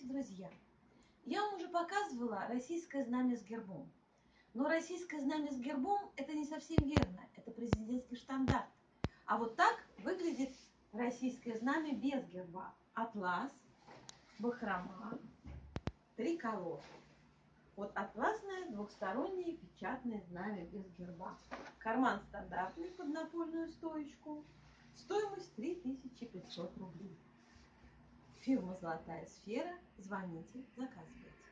Здравствуйте, друзья! Я вам уже показывала российское знамя с гербом. Но российское знамя с гербом – это не совсем верно. Это президентский штандарт. А вот так выглядит российское знамя без герба. Атлас, бахрома, триколор. Вот атласное двухстороннее печатное знамя без герба. Карман стандартный под напольную стоечку. Стоимость 3500 рублей. Фирма «Золотая сфера». Звоните, заказывайте.